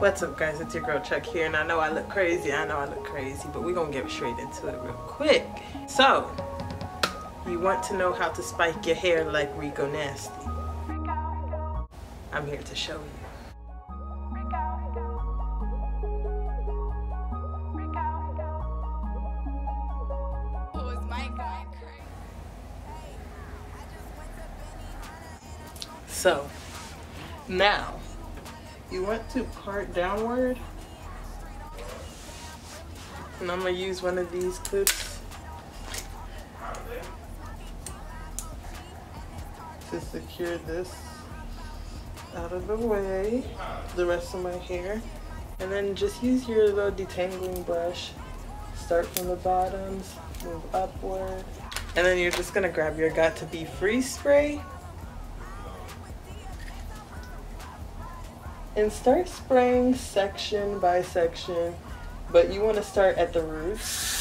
What's up guys, it's your girl Chek here and I know I look crazy, I know I look crazy, but we're gonna get straight into it real quick. So, you want to know how to spike your hair like Rico Nasty. I'm here to show you. So, now, you want to part downward. And I'm gonna use one of these clips to secure this out of the way, the rest of my hair. And then just use your little detangling brush. Start from the bottoms, move upward. And then you're just gonna grab your Got2b Free spray and start spraying section by section, but you want to start at the roots.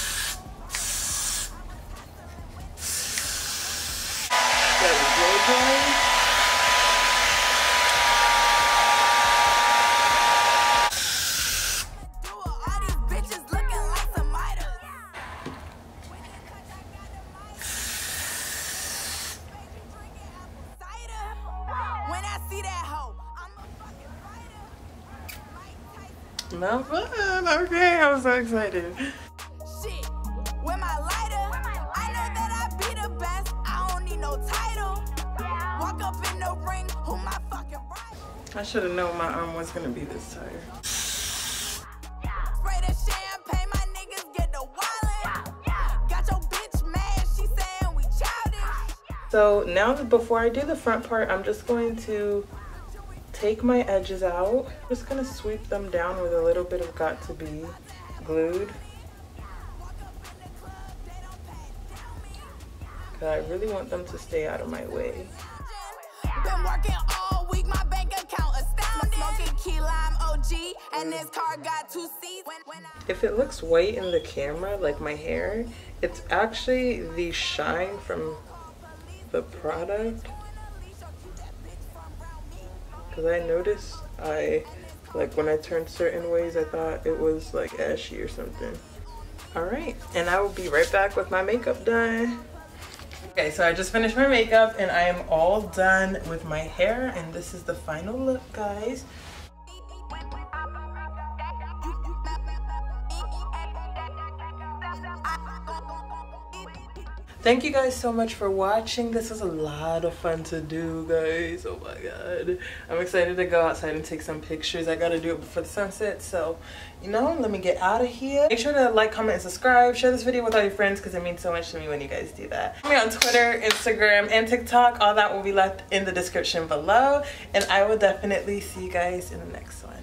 See that a fucking fighter. Not fun. Okay, I'm so excited. Shit, with my lighter, I know that I be the best. I don't need no title. Walk up in the ring, who my fucking rival? I should have known my arm was gonna be this tired. Spray the champagne, my niggas get the wildin'. Got your bitch mad, she saying we childish. So now before I do the front part, I'm just going to take my edges out. Just gonna sweep them down with a little bit of Got2b glued. Cause I really want them to stay out of my way. Been working all week, my bank account astounding. Smoking key lime OG, and this car got two seats. When, when I If it looks white in the camera, like my hair, it's actually the shine from the product. Cause I noticed I, like when I turned certain ways, I thought it was like ashy or something. All right, and I will be right back with my makeup done. Okay, so I just finished my makeup and I am all done with my hair and this is the final look, guys. Thank you guys so much for watching. This was a lot of fun to do, guys. Oh my god. I'm excited to go outside and take some pictures. I gotta do it before the sunset. So, you know, let me get out of here. Make sure to like, comment, and subscribe. Share this video with all your friends because it means so much to me when you guys do that. Me on Twitter, Instagram, and TikTok. All that will be left in the description below. And I will definitely see you guys in the next one.